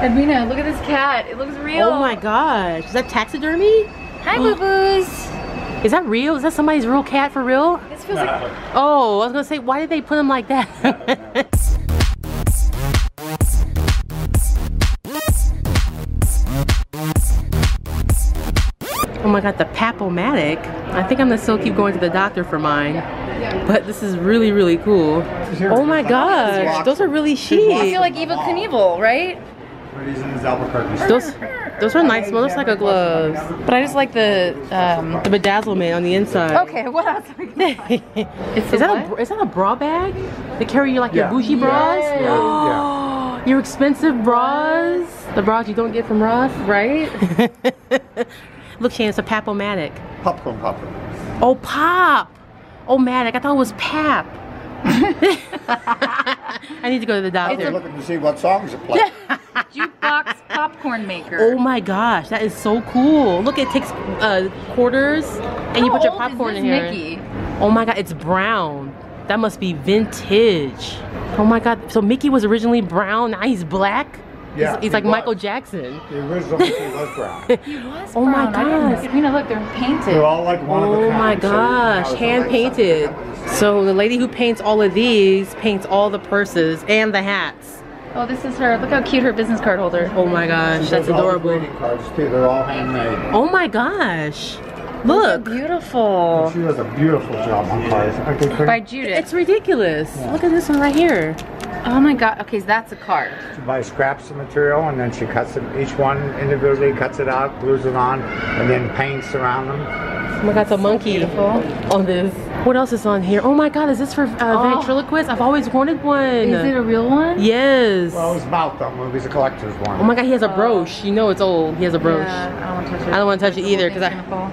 Edwina, look at this cat. It looks real. Oh my gosh. Is that taxidermy? Hi, oh. boo boos. Is that real? Is that somebody's real cat for real? This feels like. Oh, I was gonna say, why did they put him like that? oh my god, the Papomatic. I think I'm gonna still keep going to the doctor for mine. But this is really, really cool. Oh my gosh, those are really I feel like Evel Knievel, right? But he's Albuquerque. Those, those are nice. Those like a gloves. But I just like the. Um, The bedazzlement on the inside. okay, what else are we gonna find? It's is the that a what? is that a bra bag? They carry you like Yeah. your bougie bras? Yes. Yeah. Your expensive bras? The bras you don't get from Ross, right? Look, Shane, it's a Papomatic. Popcorn popcorn. Oh, Pop! Oh, Matic. I thought it was Pap. I need to go to the You're doctor. looking to see what songs are playing. Jukebox popcorn maker. Oh my gosh, that is so cool. Look, it takes uh, quarters and you put your old is popcorn this in here. Mickey? Oh my god, it's brown. That must be vintage. Oh my god, so Mickey was originally brown, now he's black? Yeah, He's, he's he like was. Michael Jackson. The original Mickey was brown. He was Oh my brown. I didn't- gosh. Look, they're painted. They're all like one of a Oh kind. my so, you know, gosh, hand painted. something- So the lady who paints all of these paints all the purses and the hats. Oh, this is her. Look how cute her business card holder. Oh my gosh, that's Those are all the adorable. greeting cards too. They're all handmade. Oh my gosh. Look, Beautiful. She does a beautiful job on cards. I could print- By Judith. it's ridiculous. Look at this one right here. oh my god. Okay, so that's a card. She buys scraps of material and then she cuts them, each one individually, cuts it out, glues it on, and then paints around them. Oh my god, it's a monkey beautiful. on this. What else is on here? Oh my god, is this for uh, Oh. ventriloquist? I've always wanted one. Is it a real one? Yes. Well, it's about that movie's a collector's one. Oh my god, he has a brooch. You know it's old. He has a brooch. Yeah, I don't want to touch it. I don't want to touch it either because I.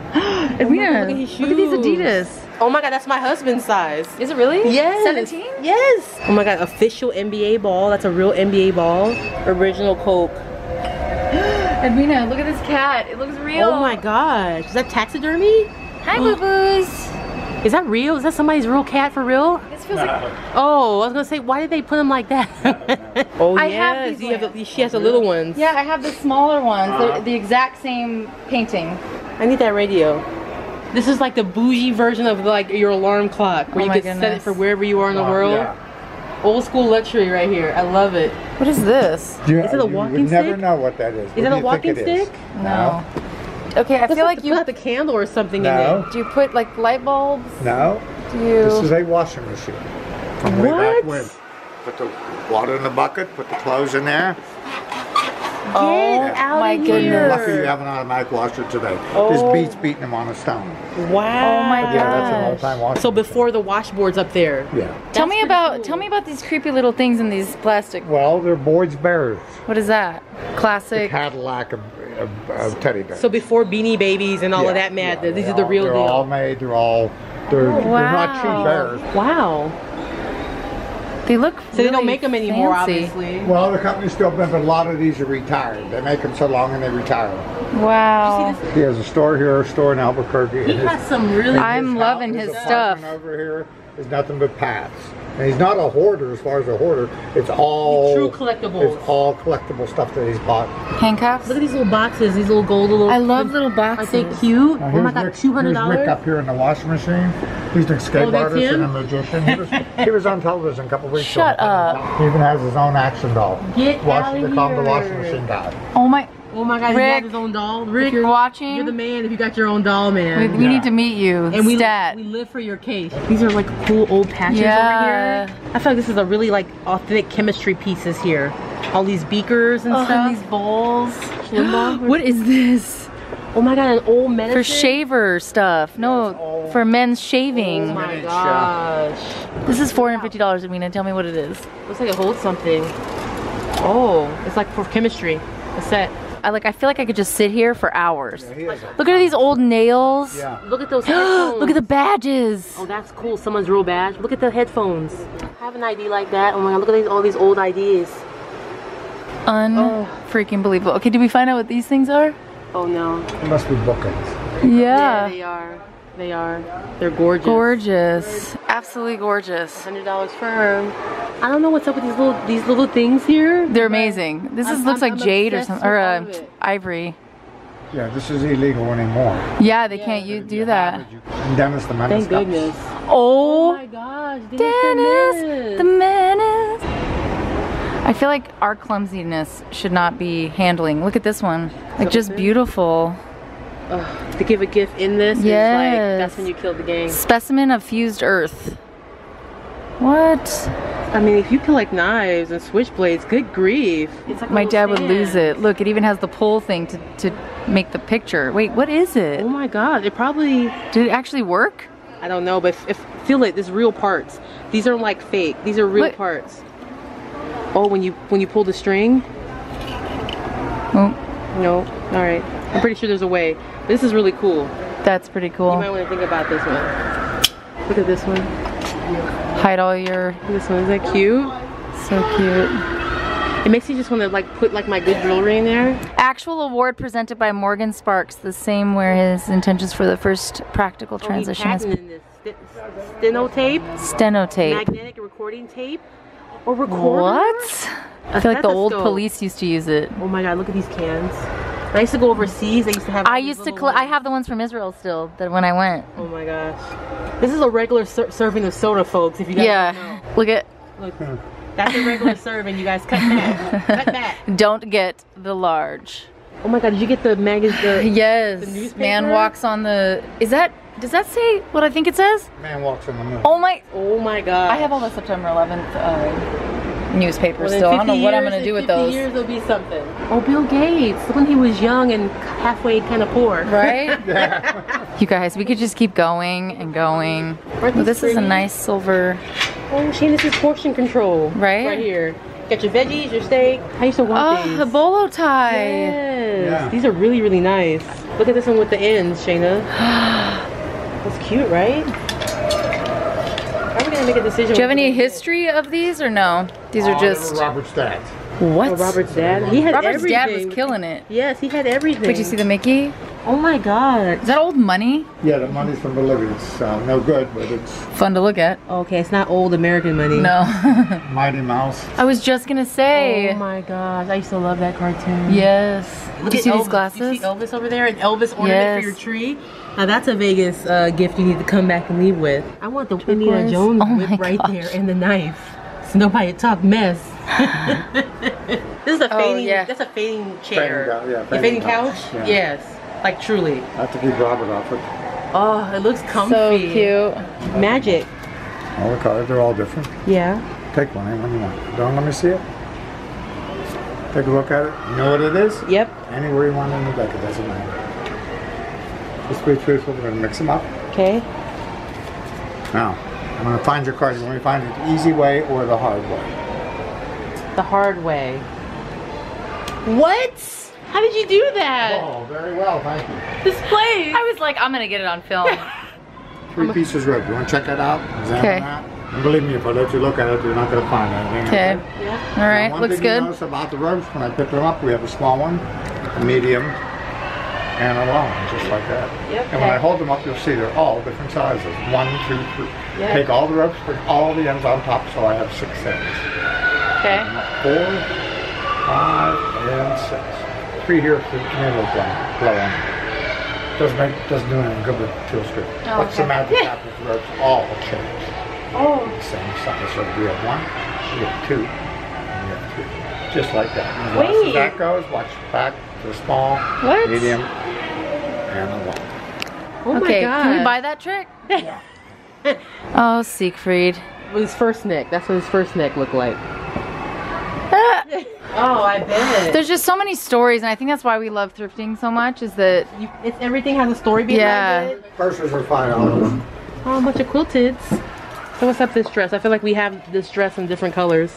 Oh Edwina, look at his look at these. Adidas. Oh my god, that's my husband's size. Is it really? Yes. 17? Yes. Oh my god, official NBA ball. That's a real NBA ball. Original Coke. Edwina, look at this cat. It looks real. Oh my gosh. Is that taxidermy? Hi, boo boos. Is that real? Is that somebody's real cat for real? This feels like. Oh, I was gonna say, why did they put him like that? oh I yes, have these you have the, she has the little ones. Yeah, I have the smaller ones. They're ah. the exact same painting. I need that radio. This is like the bougie version of like your alarm clock, where Oh you my can set it for wherever you are in the world. yeah. Old school luxury right here. I love it. What is this? You, Is it a you walking would never know what that is. Is it a walking stick? No. Okay, I Looks feel like to you. put the candle or something No. in it. Do you put like light bulbs? No. Do you? This is a washing machine. From way back What? when. Put the water in the bucket, put the clothes in there. Oh out my of You're here. lucky you have an automatic washer today. Oh. This beats beating them on a stone. Wow. Oh my Yeah, that's an Gosh. old time washing So before the washboard's up there. Yeah. Tell me about cool. tell me about these creepy little things in these plastic. Well, they're Boyd's Bears. What is that? The Classic. Cadillac of, of, of teddy bears. So before Beanie Babies and all Yeah, of that madness, yeah, these they are the all- real They're deal. all made. They're all. They're, they're not cheap bears. Wow. They look. So they don't make them anymore, fancy. obviously. Well, the company's still been, but a lot of these are retired. They make them so long and they retire them. Wow. He has a store here, a store in Albuquerque. He and his- has some really. I'm his loving house- his apartment stuff. Over here is nothing but pats. And he's not a hoarder as far as a hoarder. It's all True collectibles. It's all collectible stuff that he's bought. Handcuffs. Look at these little boxes, these little gold little. I love little Aren't boxes. they cute? Now, oh my here's god, two hundred Here's Rick up here in the washing machine. He's an escape Oh, that's artist and a magician. He was, he was on television a couple weeks Shut ago. up. He even has his own action doll. Get Washing, outta they call him the washing here. machine guy. Oh my. Oh my god, he Rick, has his own doll. Rick, If you're watching, you're the man if you got your own doll, man. we Yeah. need to meet you. and we, Stat. we live for your case. These are like cool old patches Yeah. over here. I feel like this is a really like authentic chemistry pieces here. All these beakers and oh, stuff. and these bowls. What is this? Oh my god, an old medicine. For shaver stuff. No, for men's shaving. Oh my gosh. This is $450, Amina. Tell me what it is. Looks like it holds something. Oh, it's like for chemistry. A set. I like. I feel like I could just sit here for hours. He Look at these old nails. yeah. Look at those headphones. Look at the badges. Oh, that's cool. Someone's real badge. Look at the headphones. I have an ID like that. Oh my god, look at these, all these old IDs. Un Unfreaking believable. Okay, did we find out what these things are? Oh no. It must be bookings. Yeah. they are. They are. They're gorgeous. Gorgeous. Absolutely gorgeous. Hundred dollars firm. I don't know what's up with these little these little things here. They're amazing. This is, I'm- looks I'm- like I'm jade or something, or uh, ivory. Yeah, this is illegal anymore. Yeah, they can't you do that. And Dennis the Menace. Thank goodness. Oh, my gosh, Dennis the Menace. I feel like our clumsiness should not be handling. Look at this one. Like just open? beautiful. to give a gift in this is like Yes. that's when you killed the game. Specimen of fused earth. What? I mean, if you collect knives and switchblades, good grief. It's like My little dad would lose it. Look, it even has the pull thing to, to make the picture. Wait, what is it? Oh my god, it probably Did it actually work? I don't know, but if, if feel it, there's real parts. These aren't like fake. These are real What? parts. Oh, when you when you pull the string? Oh, No. All right. I'm pretty sure there's a way. This is really cool. that's pretty cool. You might want to think about this one. Look at this one. Hide all your, This one is that cute? so cute. It makes you just want to like put like my good jewelry in there. Actual award presented by Morgan Sparks, the same where his intentions for the first practical Oh, transition is St- steno tape, steno tape. magnetic recording tape, or recorder. What? I feel like the old police used to use it. Oh my god, look at these cans. When I used to go overseas. I used to have. I used to, little I have the ones from Israel still, that when I went. Oh my gosh. This is a regular ser- serving of soda, folks. If you guys don't Yeah, know. look at, Look, that's a regular serving. You guys cut that. cut back. don't get the large. Oh my god, did you get the magazine? Yes, The newspaper? man walks on the, is that, does that say what I think it says? Man walks on the moon. Oh my, Oh my god. I have all the September 11th uh, newspapers Well, still. I don't know what I'm gonna do with 50 those. years there'll be something. Oh, Bill Gates. When he was young and halfway kind of poor. Right? you guys, we could just keep going and going. Aren't Well, these this is a nice silver, Oh, Shane, this is portion control. Right? Right here. Got your veggies, your steak. I used to want oh, these. a bolo tie. Yes. Yeah. These are really, really nice. Look at this one with the ends, Shayna. That's cute, right? How are we gonna make a decision? Do you have any history of these or no? These are Oh, just, Robert's dad. what? Oh, Robert's dad. He had Robert's everything. dad was killing it. Yes, he had everything. Did you see the Mickey? Oh my god. Is that old money? Yeah, the money's from Bolivia. It's uh, no good, but it's Fun to look at. Okay, it's not old American money. No. Mighty Mouse. I was just gonna say. Oh my gosh, I used to love that cartoon. Yes. Look Do you at see Elvis. these glasses? You see Elvis over there? An Elvis ornament Yes. for your tree? Now that's a Vegas uh, gift you need to come back and leave with. I want the Indiana Turquoise. Jones Oh whip right gosh. there and the knife. So nobody talk mess. this is a fading. Oh, fading. yeah. That's a fading chair. Fading cou- yeah, A fading fading couch, couch. yeah. Yes, like truly. I have to keep Robert off it. Oh, it looks comfy. So cute. Magic. All the colors, they're all different. Yeah. Take one, any one you want. Don't let me see it. Take a look at it. You know what it is? Yep. Anywhere you want in the deck, it doesn't matter. Just be truthful, we're gonna mix them up. Okay. Now, I'm gonna find your cards. Let me find it the easy way or the hard way? The hard way. What? How did you do that? Oh, very well, thank you. This place. I was like, I'm gonna get it on film. Three pieces of rope. You wanna check that out? Examine Okay. that? And believe me, if I let you look at it, you're not gonna find anything. Okay. Yeah. All right. Now, one Looks thing you good. notice about the ropes, when I pick them up, we have a small one, a medium, and a long, just like that. Yep. And when I hold them up, you'll see they're all different sizes. One, two, three. Yeah. Take all the ropes, put all the ends on top, so I have six ends. Okay. Four, five, and six. Three here for the little blow, blow on. Doesn't make, doesn't do anything good with tool strip. Oh, What's the okay. magic happens? The ropes all change. Oh. The same size. So we have one, we have two, and we have three. Just like that. And Wait. that goes, watch back the small, What? medium, and the long. Oh okay. my god. Can we buy that trick? Oh, Siegfried. His first neck. That's what his first neck looked like. oh, I bet. There's just so many stories, and I think that's why we love thrifting so much. Is that You, it's everything has a story behind Yeah. it. Purses are five dollars. Oh, a bunch of quilted. So what's up this dress? I feel like we have this dress in different colors.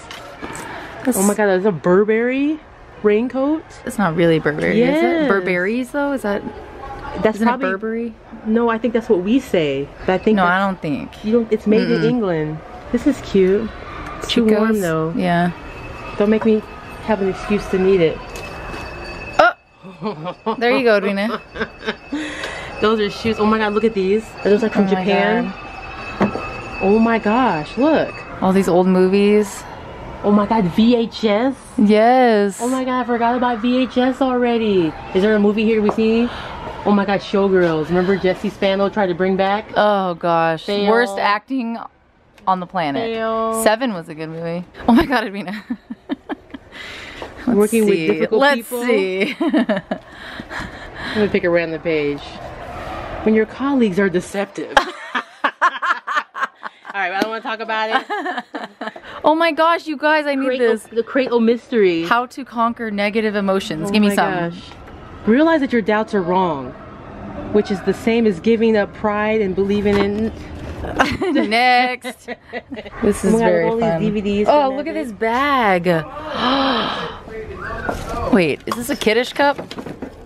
Oh my god, there's a Burberry raincoat. It's not really Burberry, is it? Yes. Burberry's though? Is that That's isn't probably Burberry? no. I think that's what we say. But I think No, I don't think. You don't. It's made in England. This is cute. It's too warm though. Yeah. Don't make me have an excuse to need it. Oh, There you go, Dina. Those are shoes. Oh my god, look at these. Are those like from Oh Japan? Oh my gosh, look. All these old movies. Oh my god, VHS? Yes. Oh my god, I forgot about VHS already. Is there a movie here we see? Oh my god, Showgirls. Remember Jessie Spano tried to bring back? Oh gosh. Fail. Worst acting on the planet. Fail. Seven was a good movie. Oh my god, Edwina. Let's Working with see. difficult Let's people? see. Let me pick a random page. When your colleagues are deceptive. Alright, I don't want to talk about it. oh my gosh, you guys, I need this. the Cradle Mystery. How to conquer negative emotions. Oh Give me oh my some. gosh. Realize that your doubts are wrong, which is the same as giving up pride and believing in. Next. This is Oh God, very all fun. these DVDs oh, look at this bag. Wait, is this a kiddush cup?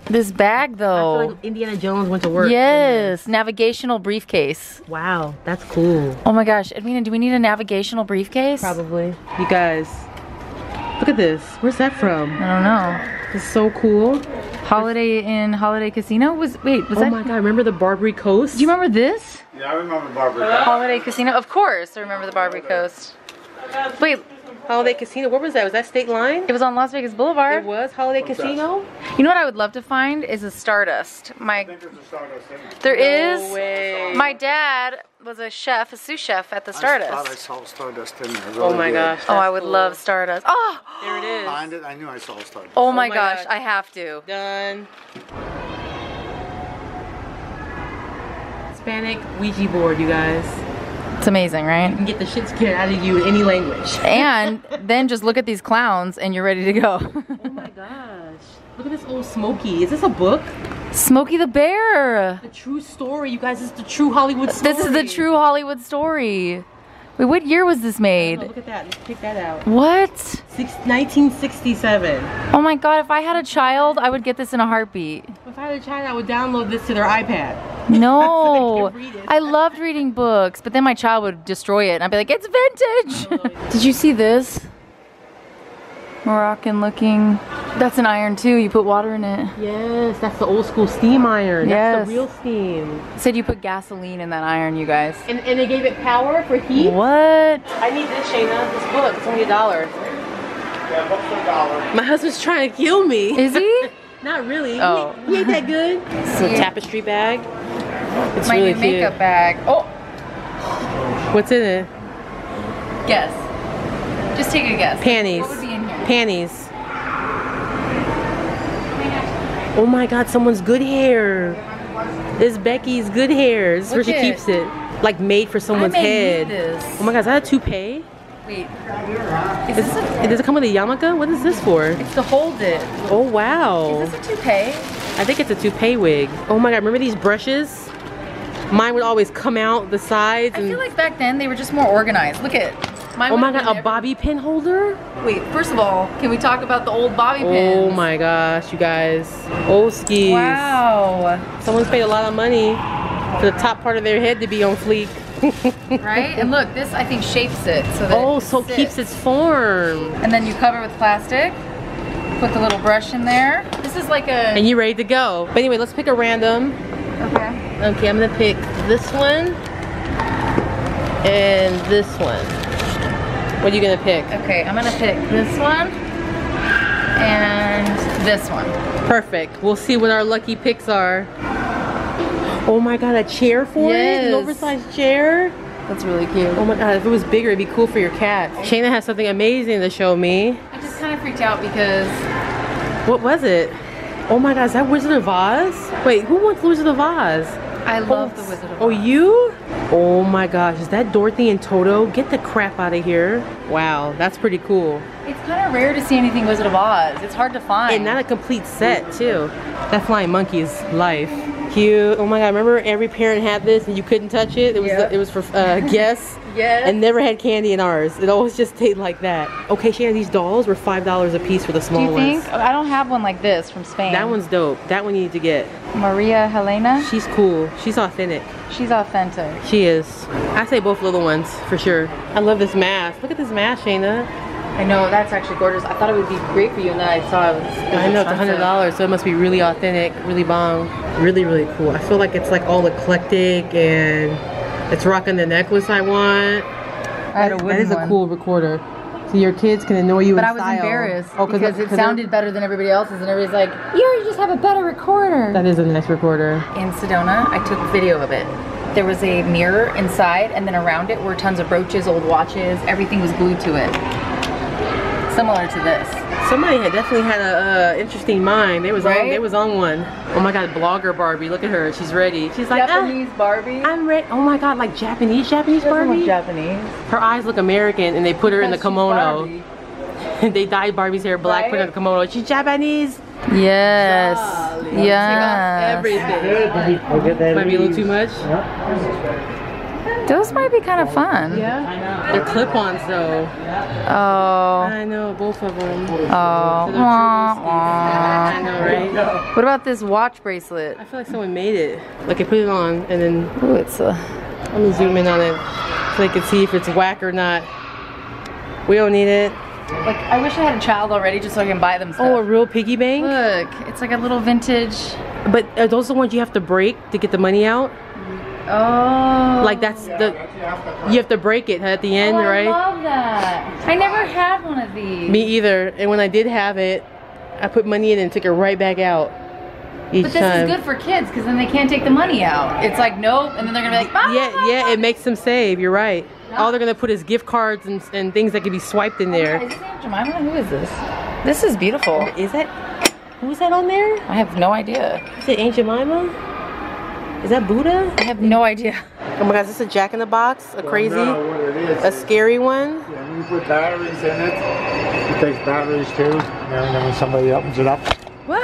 This bag I though. feel like Indiana Jones went to work. Yes, navigational briefcase. Wow, that's cool. Oh my gosh, Edwina, do we need a navigational briefcase? Probably. You guys, look at this. Where's that from? I don't know. It's so cool. Holiday in Holiday Casino was wait, was Oh that my god, remember the Barbary Coast? Do you remember this? Yeah, I remember Barbara. Holiday Casino? Of course, I remember the Barbary Coast. Wait, Holiday Casino. What was that? Was that State Line? it was on Las Vegas Boulevard. It was Holiday What's that? Casino? You know what I would love to find is a Stardust. My I think there's a Stardust in it. there is. No way. My dad was a chef, a sous chef at the I thought I Stardust. saw Stardust in there. Oh my did. gosh. Oh, I would cool. love Stardust. Oh, There it is. Behind it, I knew I saw Stardust. oh, oh my my gosh, God. I have to. Done. Hispanic Ouija board, you guys. It's amazing, right? You right? can get the shit scared out of you in any language. And then just look at these clowns and you're ready to go. Oh my gosh. Look at this old Smokey. Is this a book? Smokey the Bear. The true story, you guys. This is the true Hollywood story. This is the true Hollywood story. Wait, what year was this made? look at that. Let's pick that out. What? Six, 1967. Oh my god, if I had a child, I would get this in a heartbeat. If I had a child, I would download this to their iPad. No. it. I loved reading books, but then my child would destroy it and I'd be like, it's vintage. Did you see this? Moroccan looking. That's an iron too. You put water in it. Yes, that's the old school steam iron. That's the Yes. real steam. Said you put gasoline in that iron, you guys. And, and they gave it power for heat? What? I need this, Shayna. This book. It's only a dollar. Yeah, books for a dollar. My husband's trying to kill me. Is he? Not really. Oh. He, he ain't that good. It's a tapestry bag. It's My really new cute. makeup bag. Oh, What's in it? guess. Just take a guess. Panties. What would be in here? Panties. Oh my god, someone's good hair. This Becky's good hair. This is where she it. keeps it. Like made for someone's head. Oh my god, is that a toupee? Wait. Is Is, this a, does it come with a yarmulke? What is this for? it's to hold it. Oh wow. Is this a toupee? I think it's a toupee wig. Oh my god, remember these brushes? Mine would always come out the sides I feel like back then they were just more organized. Look at. Mine Oh my god, a bobby pin holder? Wait, first of all, can we talk about the old bobby oh pins? Oh my gosh, you guys. Old skis. Wow. Someone's paid a lot of money for the top part of their head to be on fleek. Right? And look, this I think shapes it so that oh, so it sits. keeps its form. And then you cover with plastic. Put the little brush in there. This is like a. And you're ready to go. But anyway, let's pick a random. okay. Okay, I'm gonna pick this one and this one. What are you gonna pick? Okay, I'm gonna pick this one and this one. Perfect. We'll see what our lucky picks are. Oh my god, a chair for it? An oversized chair? That's really cute. Oh my god, if it was bigger, it'd be cool for your cat. Shayna has something amazing to show me. I just kind of freaked out because What was it? Oh my god, is that Wizard of Oz? Wait, who wants Wizard of Oz? I love oh, the Wizard of oh, Oz. Oh, you? Oh my gosh, is that Dorothy and Toto? Get the crap out of here. Wow, that's pretty cool. It's kind of rare to see anything Wizard of Oz. It's hard to find. And not a complete set, too. That flying monkey is life. Cute. Oh my god, remember every parent had this and you couldn't touch it? It was Yeah. it was for uh, guests. Yes. And never had candy in ours. It always just stayed like that. Okay, Shannon, these dolls were five dollars a piece for the Do small you think? ones. I don't have one like this from Spain. That one's dope. That one you need to get. Maria Helena. She's cool. She's authentic. She's authentic. She is. I say both little ones for sure. I love this mask. Look at this mask, Shayna. I know that's actually gorgeous. I thought it would be great for you, and then I saw it was. it was I know it's a $100, so it must be really authentic, really bomb. Really, really cool. I feel like it's like all eclectic and it's rocking the necklace I want. I had a wooden is a one. cool recorder. So your kids can annoy you But in I was style. embarrassed Oh, 'cause- it, sounded better than everybody else's, and everybody's like, "You just have a better recorder." That is a nice recorder. in Sedona, I took video of it. There was a mirror inside, and then around it were tons of brooches, old watches. Everything was glued to it. Similar to this. Somebody had definitely had a uh, interesting mind. They was on. Right? They was on one. Oh my God, blogger Barbie. Look at her. She's ready. She's like, Japanese Barbie. ah, I'm ready. Oh my God, like Japanese, Japanese Doesn't look Barbie. Japanese. Her eyes look American, and they put her in the kimono. They dyed Barbie's hair black, put her in the kimono. She's Japanese. Yes. Take Yes. off everything. Good. Look at that. Might be a little too much. Those might be kind of fun. Yeah. They're clip-ons though. Oh. I know both of them. Oh. So Wah, wah. I know, right? What about this watch bracelet? I feel like someone made it. Like I put it on and then Ooh, it's a. let me zoom in on it so they can see if it's whack or not. We don't need it. Like, I wish I had a child already just so I can buy them stuff. Oh, a real piggy bank? Look, it's like a little vintage. But are those the ones you have to break to get the money out? Oh. Like that's the you have to break it at the oh, end, oh, I right? love that. I never had one of these. Me either. And when I did have it, I put money in and took it right back out. Each But this time. is good for kids because then they can't take the money out. It's like nope, and then they're gonna be like, "Bah, bah, Yeah, yeah, bah." it makes them save. You're right. All they're gonna put is gift cards and, and things that can be swiped in oh Is there. this Aunt Jemima? Who is this? This is beautiful. Is that who's that on there? I have no idea. Is it Aunt Jemima? Is that Buddha? I have no idea. Oh my gosh, is this a Jack in the Box? A crazy, No, what it is. a scary one? Yeah, when you put batteries in it, it takes batteries too. And then when somebody opens it up, Wow!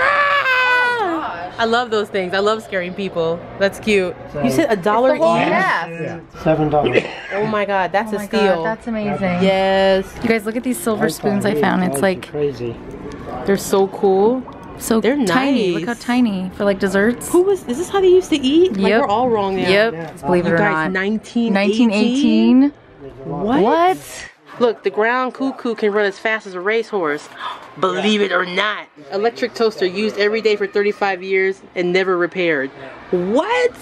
I love those things. I love scaring people. That's cute. You said a dollar the whole each? Yeah. seven dollars. Oh my god, that's Oh a my steal. God, that's amazing. yes, You guys look at these silver spoons I found. It's like crazy. they're so cool. So They're tiny. Look how tiny for like desserts. Who was? Is this how they used to eat? Like Yep. we're all wrong now. Yep. Believe it or guys, not. 1918. 1918. What? What? Look, the ground cuckoo can run as fast as a racehorse. Believe it or not. Electric toaster used every day for 35 years and never repaired. What?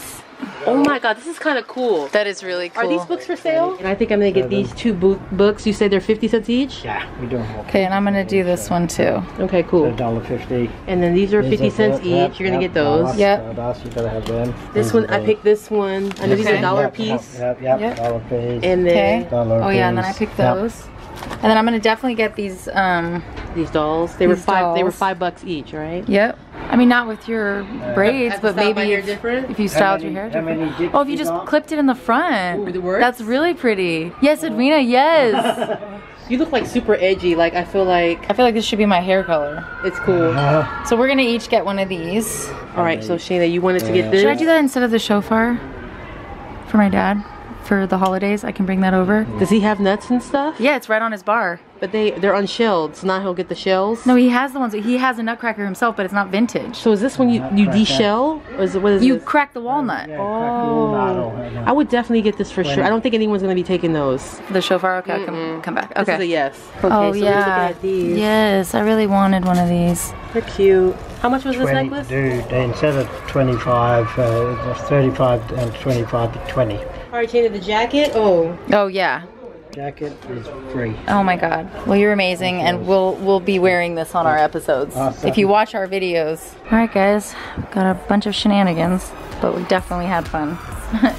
Oh my god, this is kind of cool. That is really cool. Are these books for sale? And I think I'm gonna get these two bo- books. You say they're 50 cents each? Yeah, we do them. Okay, and I'm gonna do this one too. Okay, cool. dollar fifty. And then these are 50 cents each. You're gonna get those. Yep. That's you gotta have them. This one, I picked this one. I know these are a dollar Yep, piece. Yep, yep, Yep. dollar piece. And then Okay. dollar Oh yeah, and then I piece. picked Yep. those. And then I'm gonna definitely get these. Um, these dolls. They were These five. They were five bucks each, right? yep. I mean, not with your braids, Have but maybe if, different? if you styled many- your hair how many different. Oh, if you you just got? clipped it in the front. Ooh, it works? That's really pretty. Yes, Edwina. Yes. You look like super edgy. Like I feel like I feel like this should be my hair color. it's cool. Uh, So we're gonna each get one of these. All right, so Shayna, you wanted to get this. Should I do that instead of the shofar for my dad for the holidays? I can bring that over. Does he have nuts and stuff? Yeah, it's right on his bar. But they they're unshelled, so now he'll get the shells. No, he has the ones. He has a nutcracker himself, but it's not vintage. So is this when you you deshell, or is it what is You this? crack the walnut. Oh, I would definitely get this for sure. I don't think anyone's gonna be taking those. The shofar. Okay, I'll come, come back. This is a Okay. yes. Okay, Oh so yeah. we're looking at these. Yes, I really wanted one of these. They're cute. How much was this 20, necklace? dude, instead of 25, uh, 35 and 25 to 20. All right, Shayna, the jacket. Oh, Oh yeah. Jacket is free. Oh my God. Well, you're amazing, and we'll we'll be wearing this on our episodes. Awesome. If you watch our videos. All right, guys. Got a bunch of shenanigans, but we definitely had fun.